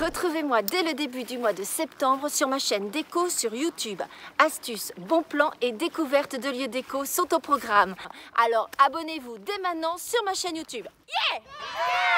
Retrouvez-moi dès le début du mois de septembre sur ma chaîne déco sur YouTube. Astuces, bons plans et découvertes de lieux déco sont au programme. Alors abonnez-vous dès maintenant sur ma chaîne YouTube. Yeah